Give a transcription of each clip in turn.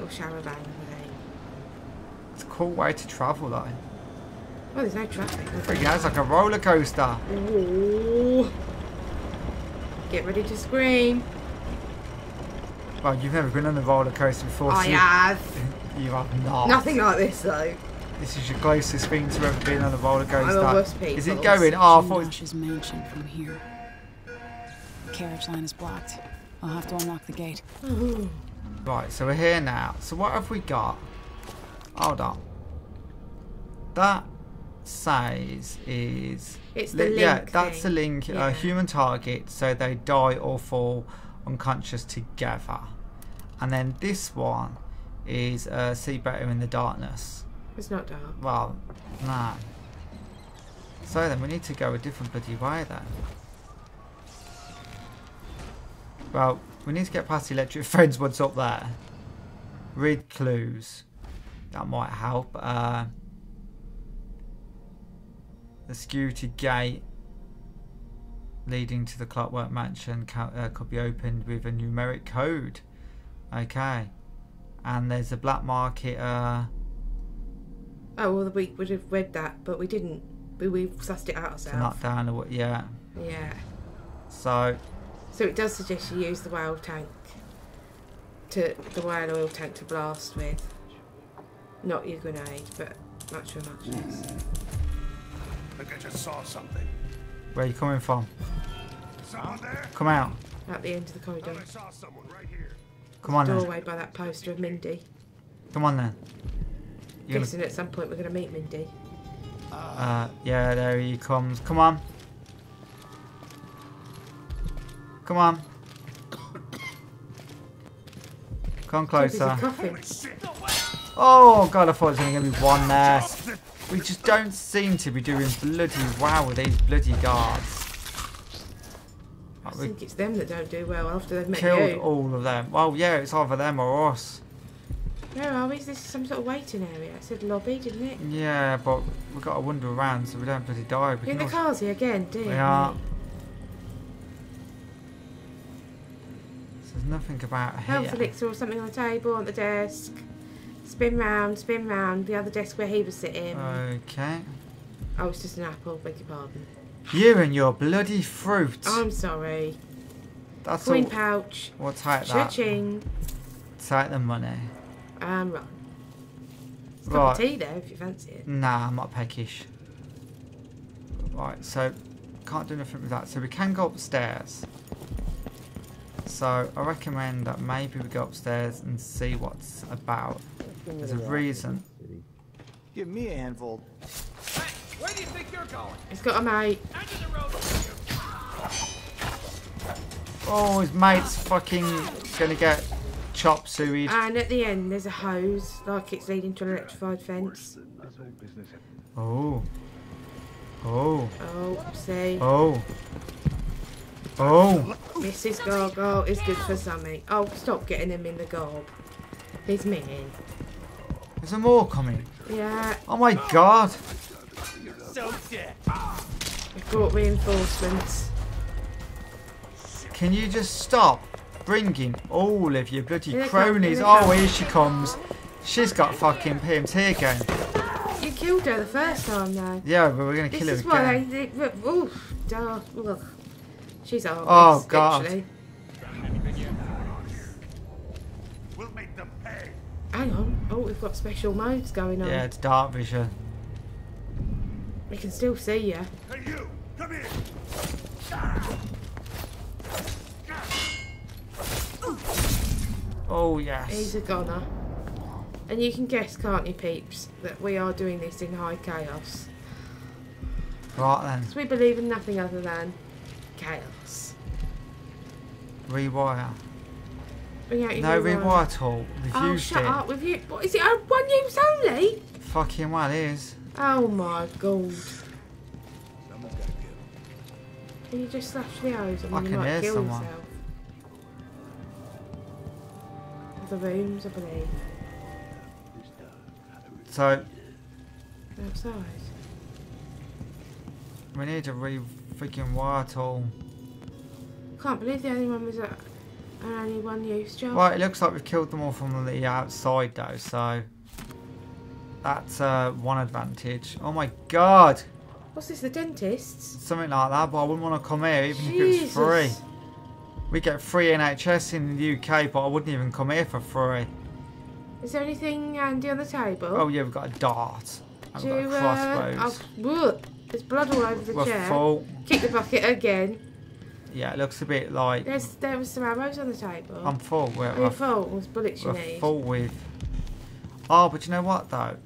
little shower van there. It's a cool way to travel though. Well, there's no traffic. Hell, it's like a roller coaster. Ooh. Get ready to scream. Well, you've never been on a roller coaster before, so I you, have. you have not. Nothing like this though. This is your closest thing to ever being on a roller coaster. I'm a Is it going? Oh, I thought Nash's mansion from here. The carriage line is blocked. I'll have to unlock the gate. Ooh. Right, so we're here now. So what have we got? Hold on. That says is... It's the Li- Yeah, that's the thing. link. Yeah. A human target, so they die or fall unconscious together. And then this one is uh, see better in the darkness. It's not dark. Well, no. So then we need to go a different bloody way then. Well, we need to get past the electric fence what's up there. Read clues. That might help. Uh, the security gate leading to the Clockwork Mansion uh, could be opened with a numeric code. Okay. And there's a black market uh, Oh well, we would have read that, but we didn't. We we sussed it out to ourselves. knock down yeah. Yeah. So So it does suggest you use the whale tank to the whale oil tank to blast with. Not your grenade, but much for muchness. Think I just saw something. where are you coming from? Someone there? Come out. At the end of the corridor. I saw someone right here. Come on then. Doorway by that poster of Mindy. Come on then. You're gonna- at some point we're going to meet Mindy. uh, yeah, there he comes. Come on. Come on. Come closer. Oh god, I thought there was only going to be one there. We just don't seem to be doing bloody wow with these bloody guards. I think it's them that don't do well after they've met killed you. all of them. Well, yeah, it's either them or us. Where are we? Is this some sort of waiting area? It said lobby, didn't it? Yeah, but we've got to wander around so we don't bloody die. We You're in the cars here again, dear. We are. Nothing about Health here. elixir or something on the table, on the desk. Spin round, spin round. The other desk where he was sitting. Okay. oh, it's just an apple, beg your pardon. You and your bloody fruit. I'm sorry. That's Coin all. pouch. We'll take that. Cha-ching. Take the money. Um, right. Cup Right. tea there if you fancy it. Nah, I'm not peckish. Right, so can't do nothing with that. So we can go upstairs. So I recommend that maybe we go upstairs and see what's about. There's a reason. Give me a handful. Where do you think you're going? It's got a mate. Under the road with you. Oh, his mate's fucking gonna get chop sueyed. And at the end, there's a hose, like it's leading to an electrified fence. Oh. Oh. Oh, see. Oh. Oh. Mrs. Gargoyle is good for something. Oh, stop getting him in the gob. He's mean. There's some more coming. Yeah, Oh my god. So dead. we've brought reinforcements. Can you just stop bringing all of your bloody Here they come, cronies? here Oh, here she comes. She's got fucking PMT again. You killed her the first time, though. Yeah, but we're gonna This kill her is why again. they. they oof, duh, ugh. She's harmless, Oh, God. literally. We'll make them pay. Hang on. Oh, we've got special modes going on. Yeah, it's dark vision. We can still see you. Hey, you! Come here! Oh yes. He's a goner. And you can guess, can't you, peeps, that we are doing this in high chaos. Right then. So we believe in nothing other than chaos. Rewire. No rewire tool. We've Oh, used shut it. up with you. What is it? Oh, one use only? Fucking well is. Oh my god. Can you just slash the hose and I you can might hear kill someone. yourself? The rooms, I believe. So Outside. we need to re freaking tool. Can't believe the only one was at And only one use job. Well, it looks like we've killed them all from the outside though, so that's uh, one advantage. Oh my god, What's this, the dentist's? something like that. But I wouldn't want to come here even if it was free. We get free NHS in the UK, but I wouldn't even come here for free. Is there anything handy on the table? Oh yeah, we've got a dart. I've got a crossbows. Uh, there's blood all over the We're chair. full. Kick the bucket again. Yeah, it looks a bit like There's there was some arrows on the table. I'm full. We're, Are you full? There's bullets you we're need. full with. Oh, but you know what though?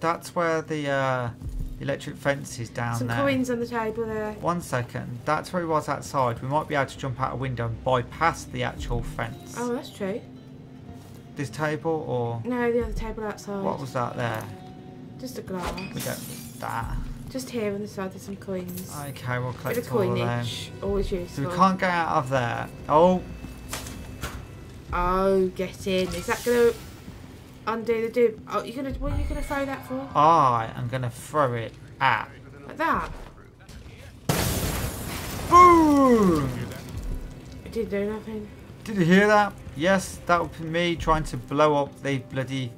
That's where the uh, electric fence is down Some there. coins on the table there. One second. That's where he was outside. We might be able to jump out a window and bypass the actual fence. Oh, that's true. This table or No, the other table outside. what was that there? Just a glass. We don't need that. Just here on the side, there's some coins. Okay, we'll Bit of collect all of them. coinage, always So useful. we can't get out of there. Oh, Oh, get in. Is that gonna undo the do? Oh, you gonna? What are you gonna throw that for? I am gonna throw it at. Like that? Boom! It didn't do nothing. Did you hear that? Yes, that would be me trying to blow up the bloody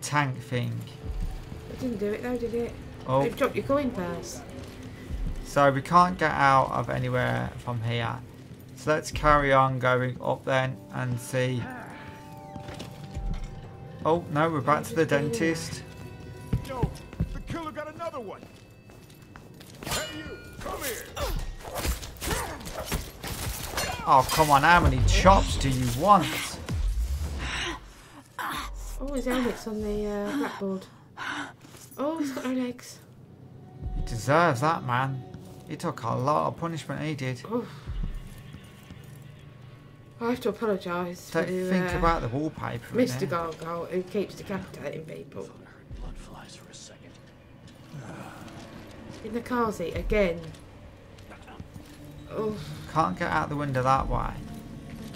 tank thing. It didn't do it though, did it? Oh, You've dropped your coin purse. so we can't get out of anywhere from here. So let's carry on going up then and see. Oh no, we're back to the dentist. Yo, the killer got another one. Hey, you, come here. Oh come on, how many chops do you want? Oh, his helmet's on the uh, blackboard. Oh, he's got no legs. He deserves that, man. He took a lot of punishment. He did. Oh. I have to apologise Don't to think uh, about the wallpaper. Mr. Gargoyle who keeps decapitating people. Blood flies for a second. In the car seat again. Oh, Can't get out the window that way.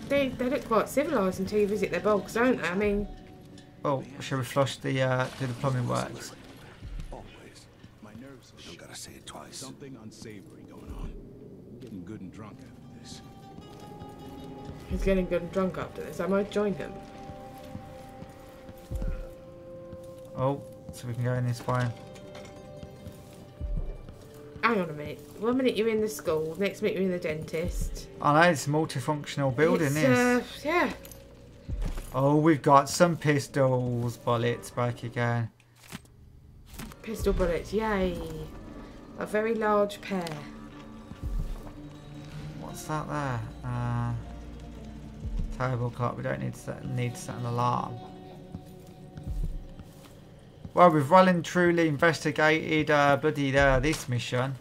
they, they look quite civilised until you visit their bogs, don't they? I mean, Oh, shall we flush the uh, do the plumbing works? Something unsavory going on. I'm getting good and drunk after this. he's getting good and drunk after this. I might join him. Oh, so we can go in this way. Hang on a minute. One minute you're in the school, next minute you're in the dentist. I know it's a multifunctional building. It's, This. uh, yeah. Oh, we've got some pistols, bullets back again. Pistol bullets, yay. A very large pair. What's that there? Uh, table clock. We don't need to set, need to set an alarm. Well, we've well and truly investigated uh, bloody uh, this mission.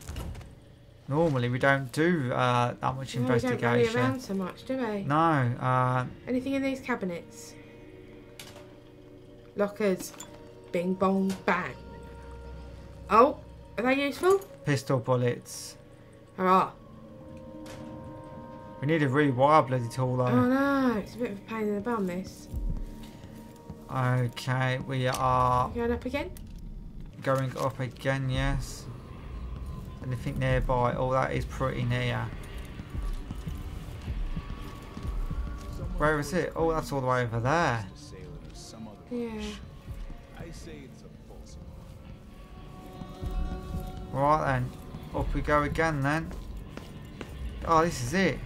Normally, we don't do uh, that much Oh, we don't investigation. around so much, do we? No, uh, Anything in these cabinets? Lockers. Bing bong bang. Oh, are they useful? pistol bullets. Hurrah. We need a rewire bloody tool though. Oh no, it's a bit of a pain in the bum this. Okay, we are Going up again? going up again, yes. Anything nearby? Oh, that is pretty near. Where is it? Oh, that's all the way over there. Sailor or some other Yeah. Right then, up we go again then. Oh, this is it.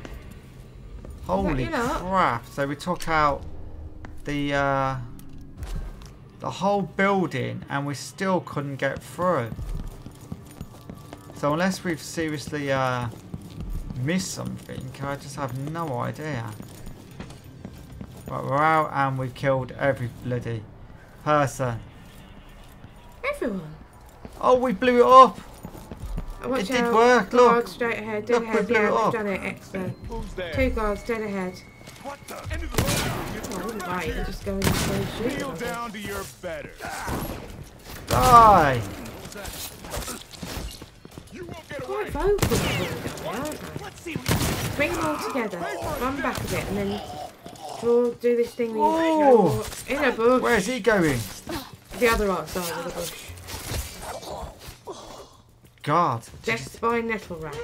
Holy crap! So we took out the uh, the whole building, and we still couldn't get through. So unless we've seriously uh, missed something, I just have no idea. But we're out, and we've killed every bloody person. Everyone. Oh, we blew it up! Watch It did out. work, look. Guards straight ahead, dead Look, we ahead. blew Yeah, it we've done it. Excellent. Uh, two guards dead ahead. What the? End of the road. Oh, I wouldn't wait. I'll just go in and shoot Kneel down to your better. Die! You won't get Quite vocal before we go, aren't they? Let's see what Bring them all together. Run back a bit and then we'll do this thing where Oh. you go in a bush. Where's he going? The other right side of the bush. God. Death by nettle rash.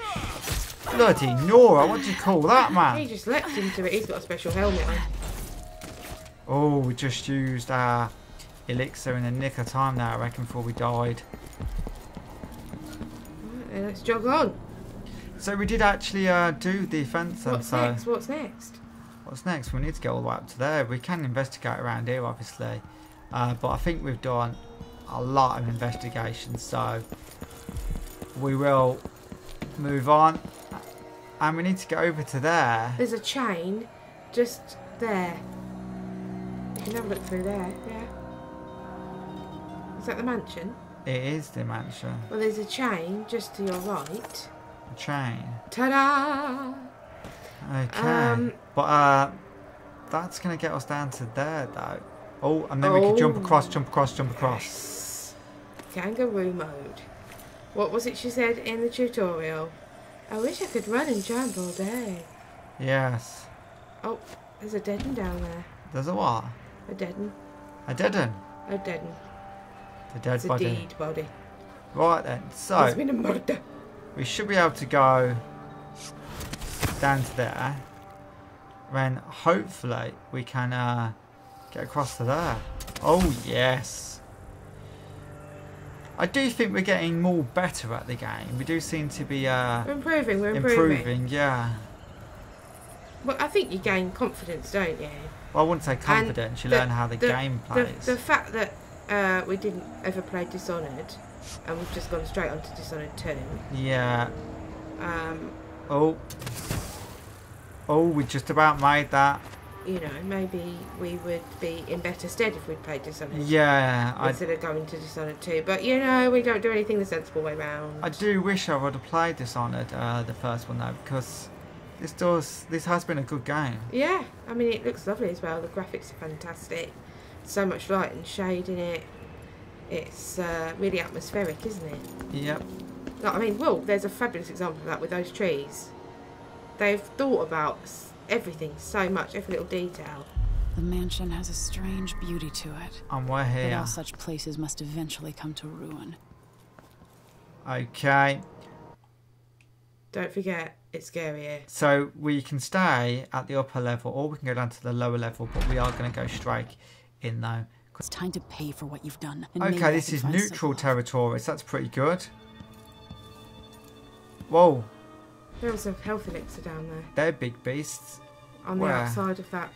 Bloody Nora, what do you call that, man? He just leapt into it. He's got a special helmet on. Oh, we just used our elixir in the nick of time now, I reckon, before we died. Right, then let's jog on. So we did actually uh, do the fence What's so next? What's next? what's next? We need to get all the way up to there. We can investigate around here, obviously. Uh, but I think we've done a lot of investigation, so we will move on. And we need to get over to there. There's a chain just there. You can have a look through there. Yeah. Is that the mansion? It is the mansion. Well, there's a chain just to your right. A chain. Ta-da! Okay. Um, but uh, that's going to get us down to there, though. Oh, and then we can jump Oh. across, jump across, jump across. Yes. Kangaroo mode. What was it she said in the tutorial? I wish I could run and jump all day. Yes. Oh, there's a dead one down there. There's a what? A dead one. A dead one. A dead one. The dead It's a body. deed body. Right then. There's So been a murder. we should be able to go down to there. Then hopefully we can uh, get across to there. Oh yes. I do think we're getting more better at the game. We do seem to be uh, We're improving, we're improving. improving. Yeah. Well, I think you gain confidence, don't you? Well, I wouldn't say confidence. You the- learn how the, game The, plays. the fact that uh, we didn't ever play Dishonored and we've just gone straight on to Dishonored 2. yeah. Um, Oh. Oh, we just about made that. You know, maybe we would be in better stead if we'd played Dishonored Yeah, I, instead of going to Dishonored 2. But you know, we don't do anything the sensible way round. I do wish I would have played Dishonored, uh, the first one though, because this does this has been a good game. Yeah, I mean, it looks lovely as well. The graphics are fantastic. So much light and shade in it. It's uh, really atmospheric, isn't it? Yep. Like, I mean, well, there's a fabulous example of that with those trees. They've thought about everything so much, every little detail. The mansion has a strange beauty to it. And we're But here. all such places must eventually come to ruin. Okay. Don't forget, it's scary here. So we can stay at the upper level or we can go down to the lower level, but we are going to go straight in though. It's time to pay for what you've done. and Okay, this is neutral some territory, so that's pretty good. Whoa, There was a health elixir down there they're big beasts. on the outside of that.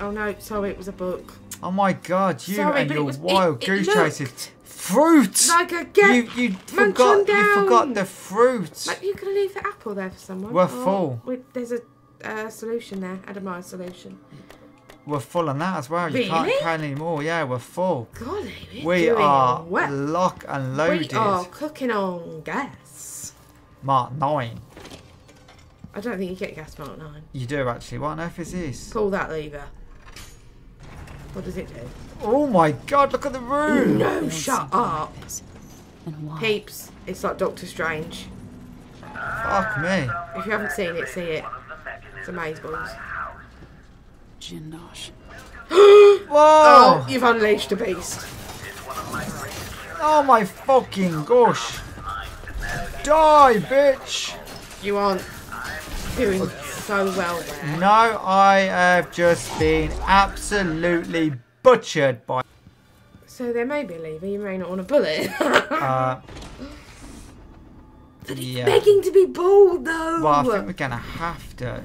Oh no, sorry, it was a book. Oh my god, you Sorry, and your was- wild it goose chases. Fruit! Like a get. you you forgot on you forgot the fruit. Like, you could leave the apple there for someone. We're Oh, full. wait, there's a uh, solution there, Addermire's solution. We're full on that as well. You can't Really? carry any more. Yeah, we're full. Golly, we're We are well. lock and loaded. We are cooking on gas. Mark 9. I don't think you get gas mark 9. You do actually. What on earth is this? Pull that lever. What does it do? Oh my god, look at the room! They No, shut seem like up. this. And why? Peeps, it's like Doctor Strange. Fuck me. If you haven't seen it, see it. It's amazeballs. Jindosh. Whoa! Oh, you've unleashed a beast. Oh my fucking gosh! Die, bitch! You aren't doing so well there. No, I have just been absolutely butchered by. So there may be a lever, you may not want to pull it. Uh, but it's yeah. begging to be pulled though. well, I think we're gonna have to.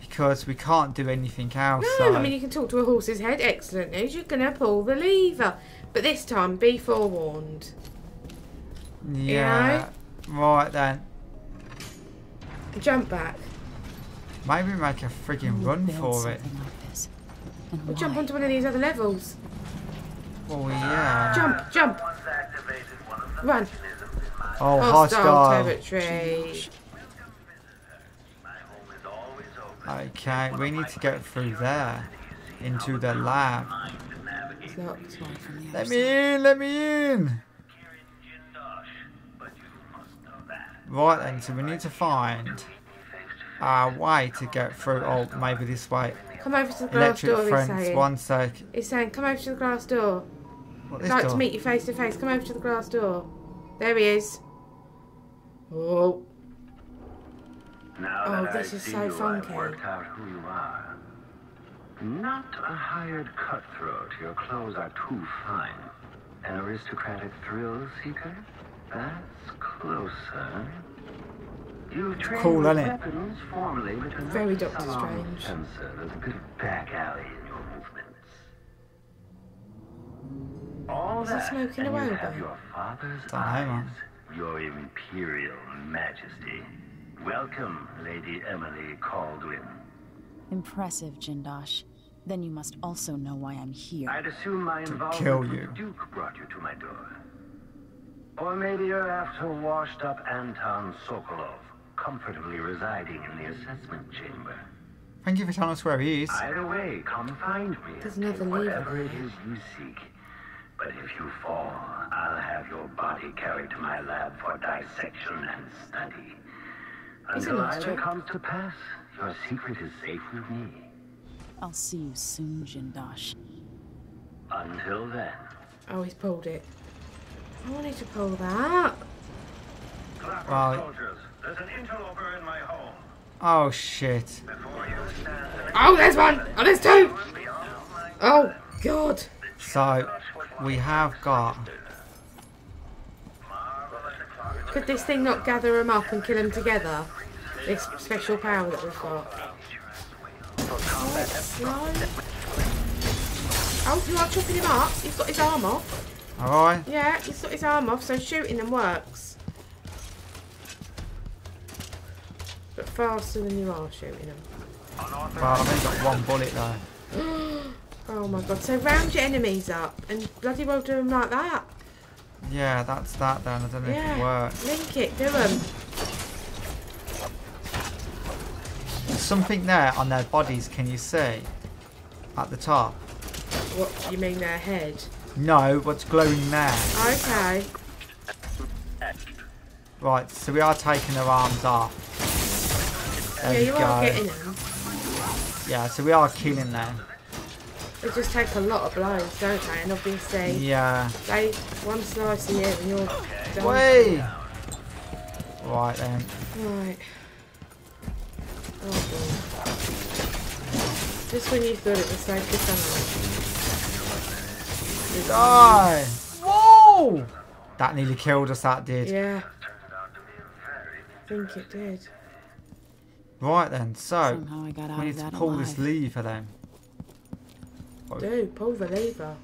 Because we can't do anything else. No, so. I mean you can talk to a horse's head. Excellent news. You're gonna pull the lever, but this time be forewarned. yeah. Right then. Jump back. Maybe make a frigging Who run for it. something like this? And Or jump onto one of these other levels. Oh yeah. Jump, jump. Run. Oh, oh Hostile, hostile. territory. Okay, we need to get through there. Into the lab. It's locked. Why from the Let me in, let me in. Right then, so we need to find a way to get through. Oh, maybe this way. Come over to the glass Electric door, he's fence, saying. one sec. He's saying, come over to the glass door. What, I'd like door? to meet you face to face. Come over to the glass door. There he is. Oh. Now Oh, that this I is see so you, funky. Worked out who you are. Not a hired cutthroat. Your clothes are too fine. An aristocratic thrill seeker? That's closer. You've trained cool, isn't it? weapons formerly, but you're Very not Doctor Strange. Fencer. There's a bit of back alley in your movements. All Is he that, smoking and a you have your father's Don't know, eyes, your imperial majesty. Welcome, Lady Emily Kaldwin. Impressive, Jindosh. Then you must also know why I'm here. I'd assume my involvement kill with you. the Duke brought you to my door. Or maybe you're after washed-up Anton Sokolov, comfortably residing in the assessment chamber. Thank you for telling us where he is. Either way, come find me. There's and another take lever whatever it there. is you seek. But if you fall, I'll have your body carried to my lab for dissection and study. He's a Until nice either chap. comes to pass, your secret is safe with me. I'll see you soon, Jindosh. Until then. Oh, he's pulled it. I wanted to pull that. Right. soldiers, there's an interloper in my home. Oh shit. Before you stand Oh, there's one. Oh, there's two. Oh, God. So we have got Could this thing not gather them up and kill them together? This special power that we've got. Oh, slow. Oh, you are chopping him up. He's got his arm off. Alright. Yeah, he's got his arm off, so shooting them works. But faster than you are shooting them. Well, I've only got one bullet though. Oh my god, so round your enemies up and bloody well do them like that. Yeah, that's that then. I don't know if it Yeah, works. link it, do them. There's something there on their bodies, can you see? At the top. What, you mean their head? No, what's glowing there? Okay. Right, so we are taking their arms off. There yeah, you go. are getting them. Yeah, so we are killing them. They just take a lot of blows, don't they? And obviously, Yeah. they one slice of you and you're done. Way! Right then. Right. Oh boy. Just when you thought it was safe to Die! Whoa! That nearly killed us, that did. Yeah. I think it did. Right then, so Somehow I got out we of need to that pull alive. this lever then. Do, pull the lever.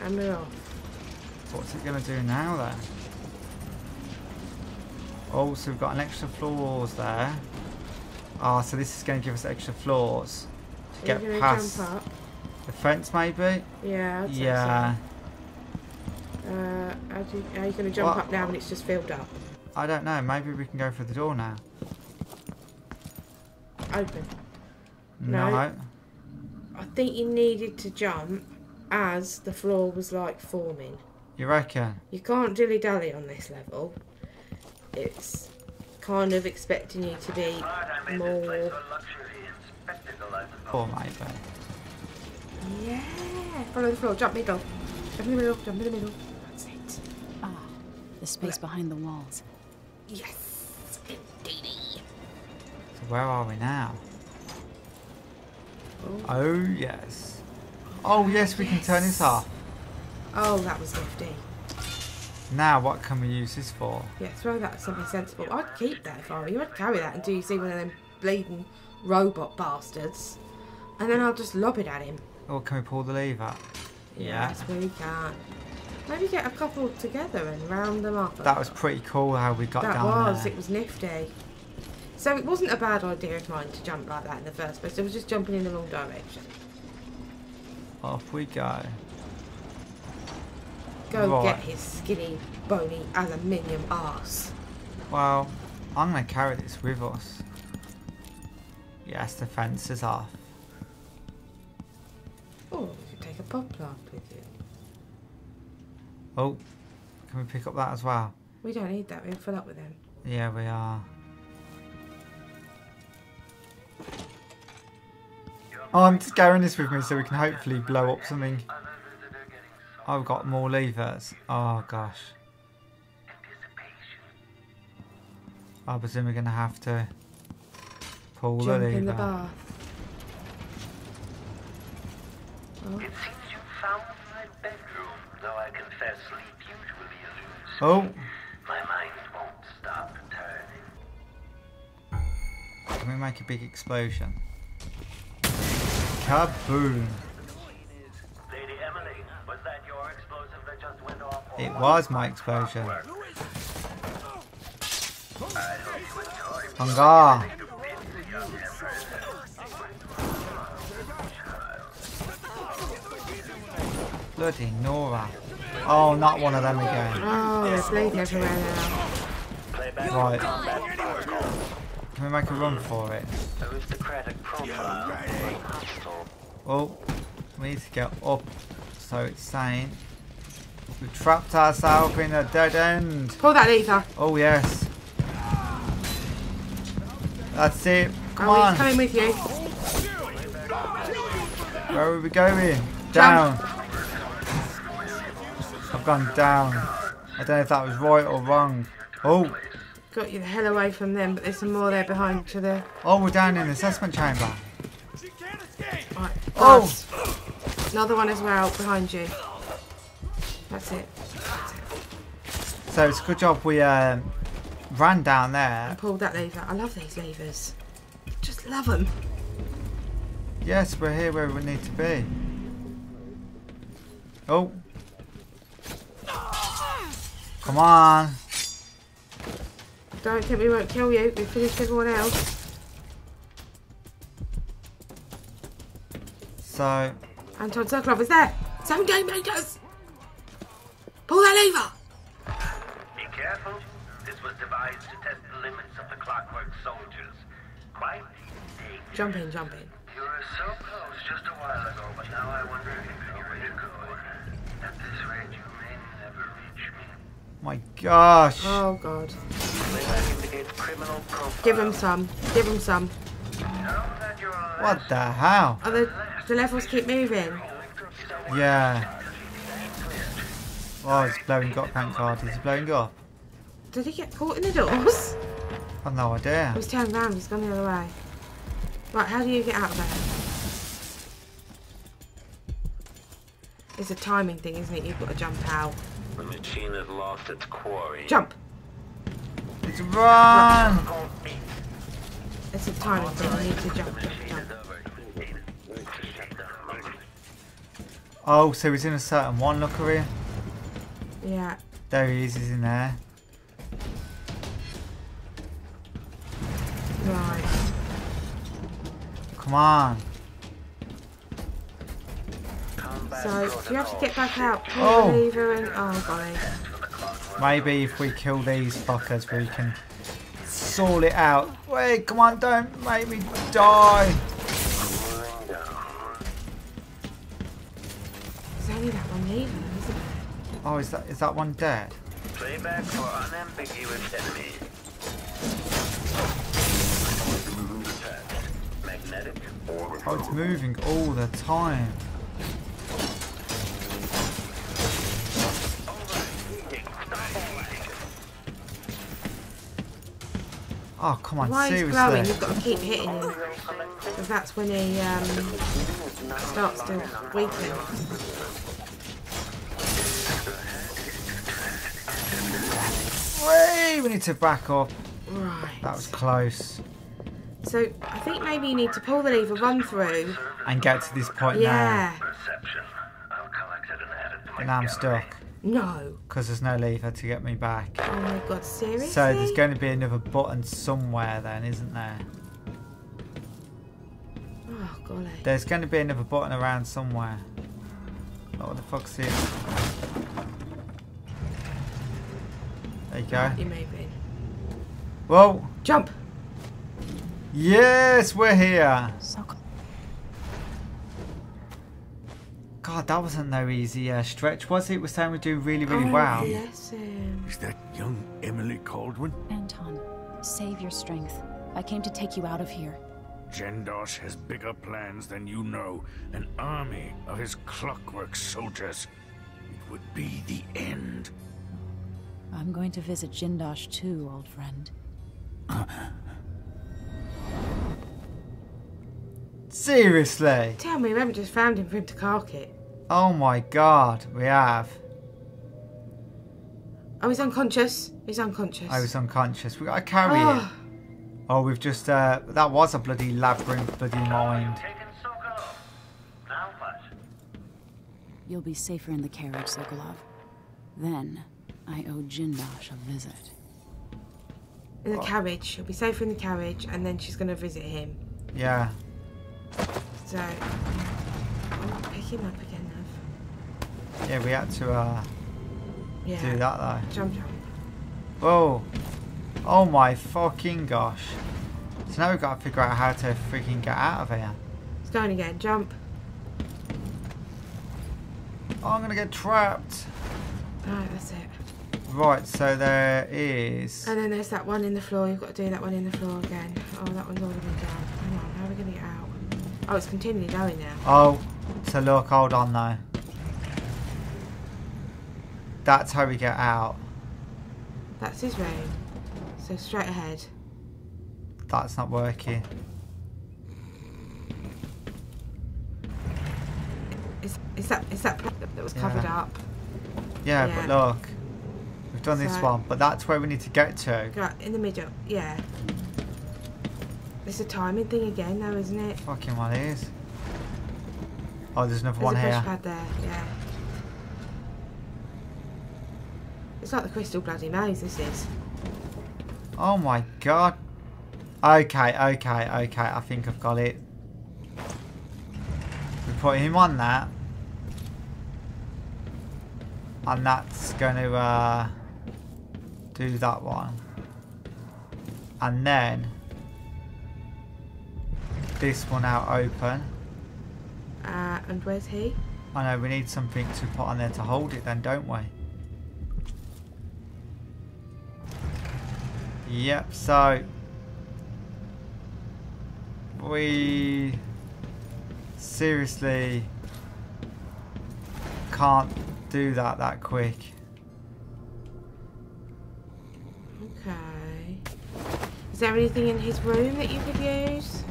Hammer off. What's it going to do now then? Oh, so we've got an extra floors there. Ah, so this is going to give us extra floors to Are get you past jump up? The fence maybe? Yeah, I'd say Yeah. so. Uh, how do you, are you going to jump What? up now when it's just filled up? I don't know, maybe we can go through the door now. Open. No. No. I think you needed to jump as the floor was like forming. You reckon? You can't dilly dally on this level. It's kind of expecting you to be more. Or maybe. Yeah. Follow the floor. Jump middle. Jump in the middle. Jump in the middle. That's it. Ah, the space behind the walls. Yes. Indeedy. So where are we now? Oh yes. Oh yes, we can turn this off. Oh, that was nifty. Now what can we use this for? Yeah, throw that at something sensible. I'd keep that if I were you. I'd carry that until you see one of them bleeding robot bastards. And then I'll just lob it at him. Or can we pull the lever? Yeah. Yes, we can. Maybe get a couple together and round them up. That was pretty cool how we got That down was. there. It was nifty. So it wasn't a bad idea of mine to jump like that in the first place. It was just jumping in the wrong direction. Off we go. Go Right. get his skinny, bony aluminium ass. Well, I'm gonna carry this with us. Yes, the fence is off. Oh, you could take a pop plant with you. Oh, can we pick up that as well? We don't need that. We'll fill up with them. Yeah, we are. Oh, I'm just carrying this with me so we can hopefully blow up something. I've got more levers. Oh gosh. I presume we're going to have to pull the Jump lever. in the bath. Oh, It seems you found my bedroom, though I confess sleep usually eludes Oh, My mind won't stop turning. can we make a big explosion? Kaboom! Lady Emily, was that your explosive that just went off? It was my explosion. Hunger! Bloody Nora. Oh, not one of them again. oh there's bleeding everywhere now. Right. Can we make a run for it? Aristocratic profile. Hostile. Oh, we need to get up. So it's saying we've trapped ourselves in a dead end. Pull that lever. Oh yes. That's it. Come oh, on. he's coming with you. Where are we going? Down. I've gone down. I don't know if that was right or wrong. Oh, Got you the hell away from them, but there's some more there behind to the oh, we're down in the assessment chamber. She can't right. Oh. Another one as well behind you. That's it. So it's a good job we um, ran down And there. pulled that lever. I love these levers. Just love them. Yes, we're here where we need to be. Oh. Come on. Don't think we won't kill you. We finished everyone else. So, Anton Sokolov is there. Seven game makers. Pull that lever. Be careful. This was devised to test the limits of the clockwork soldiers. Quite dangerous. Jump in, jump in. You were so close just a while ago, but now I wonder if you know where to go. At this rate, you may never reach me. My gosh. Oh god. Playback indicates criminal profile. Give him some. Give him some. Now that you're on What the hell? Oh, the, the levels keep moving. Yeah. Oh, it's blowing up, thank God. It's blowing up. Did he get caught in the doors? I've no idea. He's turned round. He's gone the other way. Right, how do you get out of there? It's a timing thing, isn't it? You've got to jump out. The machine has lost its quarry. Jump! It's run! It's a timing thing. You need to jump, jump, jump. Oh, so he's in a certain one. Look at him. Yeah. There he is. He's in there. Right. Come on. So, do you have to get back out? Pull Oh. the lever and... Oh, golly. Maybe if we kill these fuckers, we can sort it out. Wait, come on, don't make me die. There's only that one lever, isn't there? Oh, is that is that one dead? Playback for unambiguous enemy. Oh, it's moving all the time. Oh, come on, he's glowing, seriously. you've got to keep hitting him. Because that's when he um, starts to weaken. Wait, we need to back up. Right. That was close. So, I think maybe you need to pull the lever, run through. And get to this point Yeah. perception. I'll and add it to now. I'm stuck. No. Because there's no lever to get me back. Oh my god, seriously? So there's going to be another button somewhere then, isn't there? Oh, golly. There's going to be another button around somewhere. Oh, what the fuck's this? There you go. You're moving. Whoa! Jump! Yes, we're here! So cl- God, that wasn't no easy uh, stretch, was it? We're saying we do really, really oh, well. Bless him. Is that young Emily Kaldwin? Anton, save your strength. I came to take you out of here. Jindosh has bigger plans than you know. An army of his clockwork soldiers. It would be the end. I'm going to visit Jindosh too, old friend. Seriously? Tell me we haven't just found him for him to cark it. Oh my god, we have. Oh, he's unconscious. He's unconscious. I was unconscious. We gotta carry it. Oh, Oh, we've just, uh, that was a bloody labyrinth, bloody mind. Taking Sokolov. Now what? You'll be safer in the carriage, Sokolov. Then, I owe Jindosh a visit. in the carriage. She'll be safer in the carriage, and then she's going to visit him. Yeah. So, oh, pick him up again, love. Yeah, we had to, uh, Yeah. do that though. Jump, jump. Whoa. Oh my fucking gosh. So now we've got to figure out how to freaking get out of here. It's going again. Jump. Oh, I'm gonna get trapped. Alright, that's it. Right, so there is. And then there's that one in the floor. You've got to do that one in the floor again. Oh, that one's already done. Hang on, how are we going to get out? Oh, it's continually going now. Oh, so look, hold on though. That's how we get out. That's his room. So straight ahead. That's not working. Is, is that is that that was covered Yeah. up? Yeah, Yeah. but look. We've done this one, but that's where we need to get to. Right, in the middle. Yeah. It's a timing thing again, though, isn't it? Fucking what is? Oh, there's another There's one a here. pad there. Yeah. It's like the crystal bloody maze. This is. Oh my god. Okay, okay, okay. I think I've got it. We put him on that. And that's going to uh, do that one. And then this one out open. Uh, and where's he? I know we need something to put on there to hold it then, don't we? Yep, so we seriously can't do that that quick. Okay. Is there anything in his room that you could use?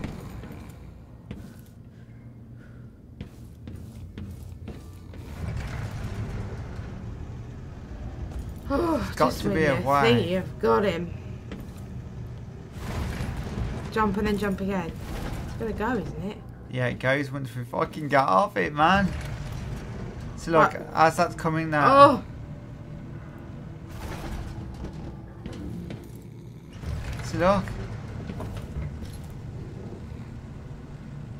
Oh, It's got to be a you way. think You've got him. Jump and then jump again. It's gonna go, isn't it? Yeah, it goes once we fucking get off it, man. So look, as that's coming now. Oh, So look.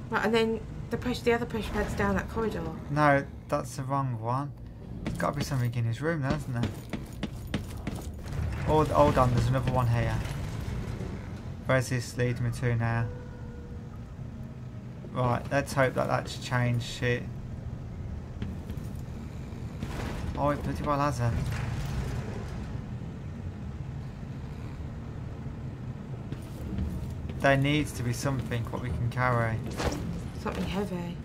right, and then the push, the other push pad's down that corridor. No, that's the wrong one. There's got to be something in his room, there, isn't there? Hold, hold on, there's another one here. Where's this leading me to now? Right, let's hope that that's changed shit. Oh, it bloody well hasn't. There needs to be something what we can carry. Something heavy.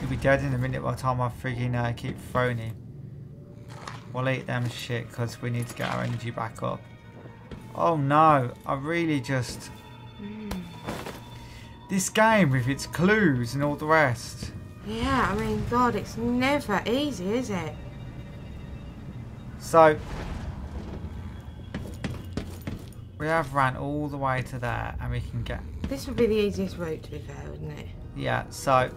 He'll be dead in a minute by the time I freaking uh, keep throwing him. We'll eat them shit because we need to get our energy back up. Oh no, I really just... This game with its clues and all the rest. Yeah, I mean, God, it's never easy, is it? So... We have ran all the way to there and we can get... This would be the easiest route, to be fair, wouldn't it? Yeah, so...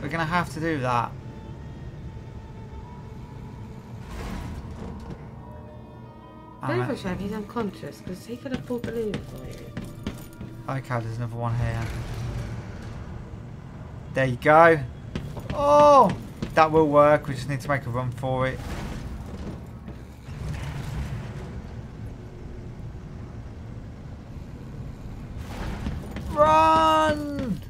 We're going to have to do that. Bit of a Alright. shame he's unconscious, because he could have pulled the lever for you. Okay, there's another one here. There you go. Oh! That will work. We just need to make a run for it. Run!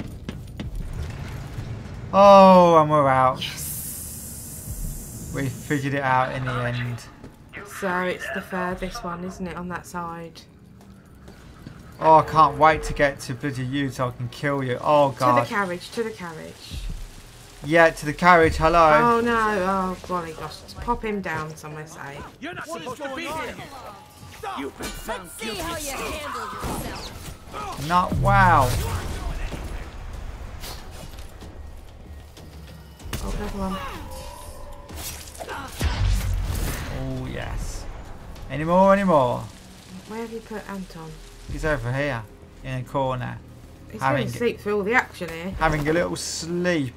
Oh, and we're out. Yes! We figured it out in the end. So it's the furthest one, isn't it, on that side? Oh, I can't wait to get to bloody you so I can kill you. Oh, God. To the carriage, to the carriage. Yeah, to the carriage. Hello. Oh no, oh golly gosh, just pop him down somewhere safe. You're not supposed to be here. You've been found See how you handle yourself. Not wow. Oh, Oh yes. Any more? Any more? Where have you put Anton? He's over here in a corner, He's Having going to sleep through all the action here. having a little sleep.